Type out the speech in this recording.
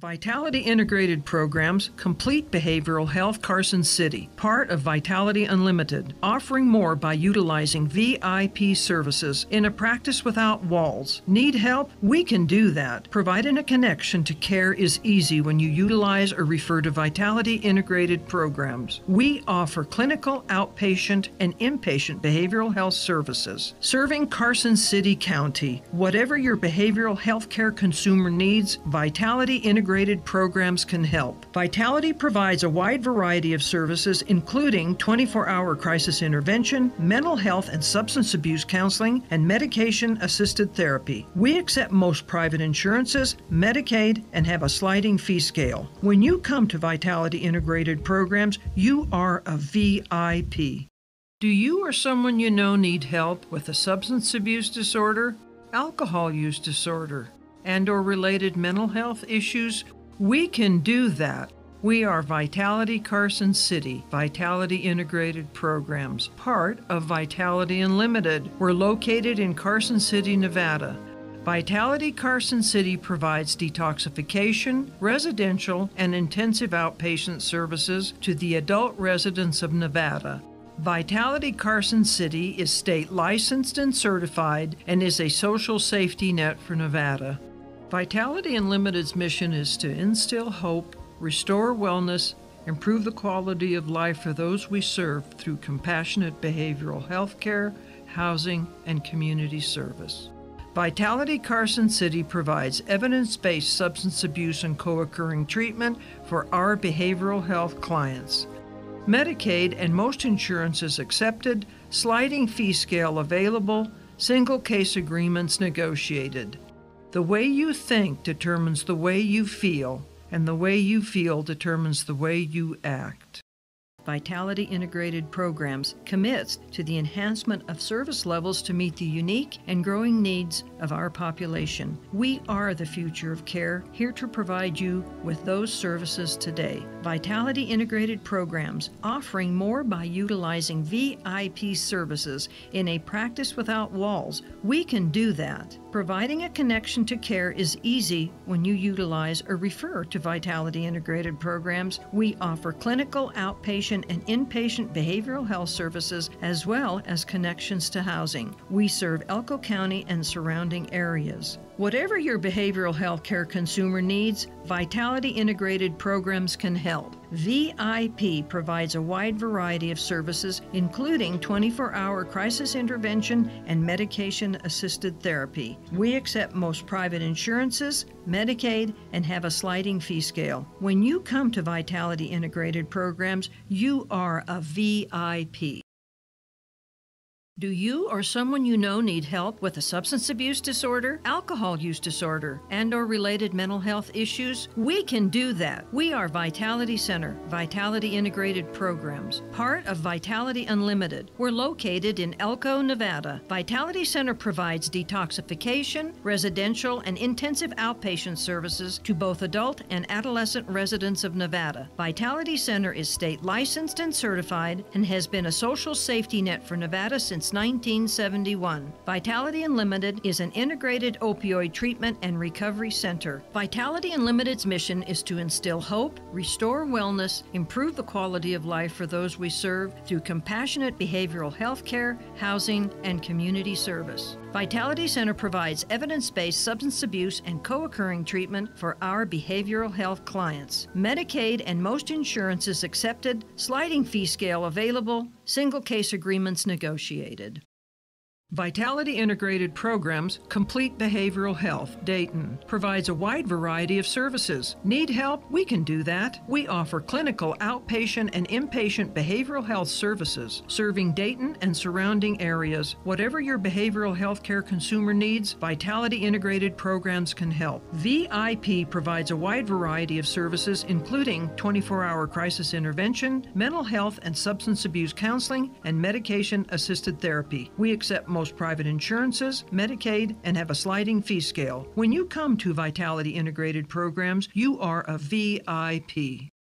Vitality Integrated Programs Complete Behavioral Health Carson City, part of Vitality Unlimited, offering more by utilizing VIP services in a practice without walls. Need help? We can do that. Providing a connection to care is easy when you utilize or refer to Vitality Integrated Programs. We offer clinical, outpatient, and inpatient behavioral health services, serving Carson City County. Whatever your behavioral health care consumer needs, Vitality Integrated integrated programs can help. Vitality provides a wide variety of services, including 24 hour crisis intervention, mental health and substance abuse counseling, and medication assisted therapy. We accept most private insurances, Medicaid, and have a sliding fee scale. When you come to Vitality Integrated Programs, you are a VIP. Do you or someone you know need help with a substance abuse disorder, alcohol use disorder, and or related mental health issues, we can do that. We are Vitality Carson City, Vitality Integrated Programs, part of Vitality Unlimited. We're located in Carson City, Nevada. Vitality Carson City provides detoxification, residential, and intensive outpatient services to the adult residents of Nevada. Vitality Carson City is state licensed and certified and is a social safety net for Nevada. Vitality Unlimited's mission is to instill hope, restore wellness, improve the quality of life for those we serve through compassionate behavioral health care, housing, and community service. Vitality Carson City provides evidence based substance abuse and co occurring treatment for our behavioral health clients. Medicaid and most insurances accepted, sliding fee scale available, single case agreements negotiated. The way you think determines the way you feel, and the way you feel determines the way you act. Vitality Integrated Programs commits to the enhancement of service levels to meet the unique and growing needs of our population. We are the future of care, here to provide you with those services today. Vitality Integrated Programs, offering more by utilizing VIP services in a practice without walls. We can do that. Providing a connection to care is easy when you utilize or refer to Vitality Integrated Programs. We offer clinical, outpatient, and inpatient behavioral health services as well as connections to housing. We serve Elko County and surrounding areas. Whatever your behavioral health care consumer needs, Vitality Integrated Programs can help. VIP provides a wide variety of services, including 24 hour crisis intervention and medication assisted therapy. We accept most private insurances, Medicaid, and have a sliding fee scale. When you come to Vitality Integrated Programs, you are a VIP. Do you or someone you know need help with a substance abuse disorder, alcohol use disorder, and or related mental health issues? We can do that. We are Vitality Center, Vitality Integrated Programs, part of Vitality Unlimited. We're located in Elko, Nevada. Vitality Center provides detoxification, residential, and intensive outpatient services to both adult and adolescent residents of Nevada. Vitality Center is state licensed and certified and has been a social safety net for Nevada since 1971. Vitality Unlimited is an integrated opioid treatment and recovery center. Vitality Unlimited's mission is to instill hope, restore wellness, improve the quality of life for those we serve through compassionate behavioral health care, housing, and community service. Vitality Center provides evidence based substance abuse and co occurring treatment for our behavioral health clients. Medicaid and most insurances accepted, sliding fee scale available, single case agreements negotiated needed. Vitality Integrated Programs Complete Behavioral Health, Dayton, provides a wide variety of services. Need help? We can do that. We offer clinical, outpatient, and inpatient behavioral health services, serving Dayton and surrounding areas. Whatever your behavioral health care consumer needs, Vitality Integrated Programs can help. VIP provides a wide variety of services, including 24 hour crisis intervention, mental health and substance abuse counseling, and medication assisted therapy. We accept most private insurances, Medicaid, and have a sliding fee scale. When you come to Vitality Integrated Programs, you are a VIP.